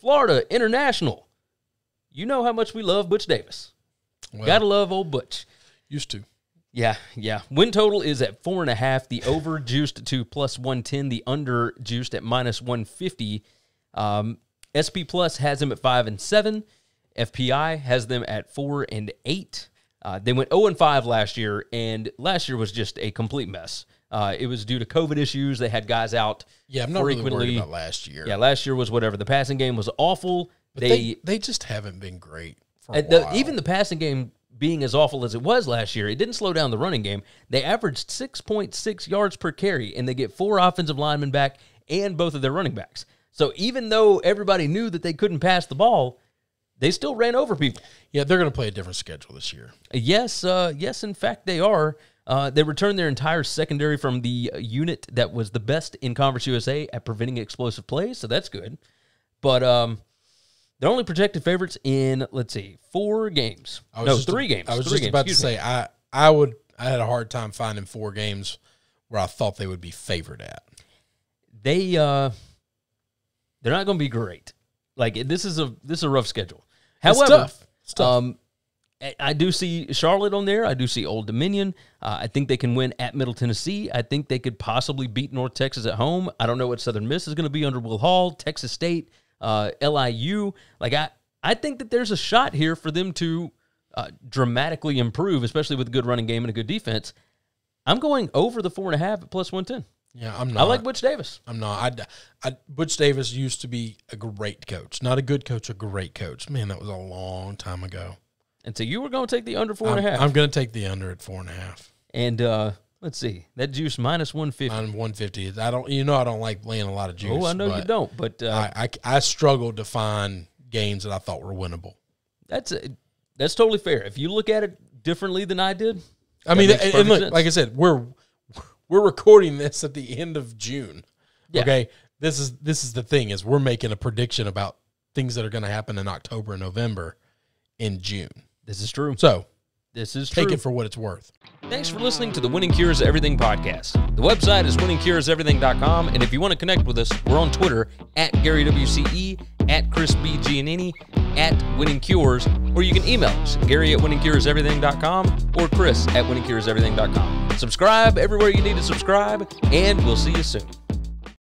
Florida International. You know how much we love Butch Davis. Well, Gotta love old Butch. used to. Yeah, yeah. Win total is at four and a half. The over juiced to plus one ten. The under juiced at minus one fifty. Um, SP Plus has them at five and seven. FPI has them at four and eight. Uh, they went zero and five last year, and last year was just a complete mess. Uh, it was due to COVID issues. They had guys out. Yeah, I'm not really frequently. worried about last year. Yeah, last year was whatever. The passing game was awful. They, they, they just haven't been great the- even the passing game being as awful as it was last year, it didn't slow down the running game. They averaged 6.6 yards per carry, and they get four offensive linemen back and both of their running backs. So even though everybody knew that they couldn't pass the ball, they still ran over people. yeah, they're going to play a different schedule this year. Yes, uh, yes, in fact, they are. Uh, they returned their entire secondary from the unit that was the best in Conference USA at preventing explosive plays, so that's good. But um, they're only projected favorites in let's see, four games. I was No, three games. I was Three just games, about to me. say I I would I had a hard time finding four games where I thought they would be favored at. they uh, they're not going to be great. Like this is a this is a rough schedule. It's However, tough. It's tough. Um, I- do see Charlotte on there. I do see Old Dominion. Uh, I think they can win at Middle Tennessee. I think they could possibly beat North Texas at home. I don't know what Southern Miss is going to be under Will Hall, Texas State, uh, LIU. Like I, I think that there's a shot here for them to uh, dramatically improve, especially with a good running game and a good defense. I'm going over the four and a half at plus one ten. yeah, I'm not. I like Butch Davis. I'm not. I, I, Butch Davis used to be a great coach, not a good coach, a great coach. Man, that was a long time ago. And so you were going to take the under four I'm, and a half. I'm going to take the under at four and a half. and uh, let's see, that juice minus 150. On 150. I don't. You know, I don't like laying a lot of juice. oh, I know you don't, but uh, I, I I struggled to find games that I thought were winnable. that's a, that's totally fair. If you look at it differently than I did, I mean, makes and, look, like I said, we're we're recording this at the end of June. Yeah. Okay, this is this is the thing is we're making a prediction about things that are going to happen in October and November in June. This is true. So This is take true. it for what it's worth. Thanks for listening to the Winning Cures Everything podcast. The website is winningcureseverything.com, and if you want to connect with us, we're on Twitter at Gary WCE, at Chris B. Giannini, at Winning Cures, or you can email us, Gary at winningcureseverything.com or Chris at winningcureseverything.com. Subscribe everywhere you need to subscribe, and we'll see you soon.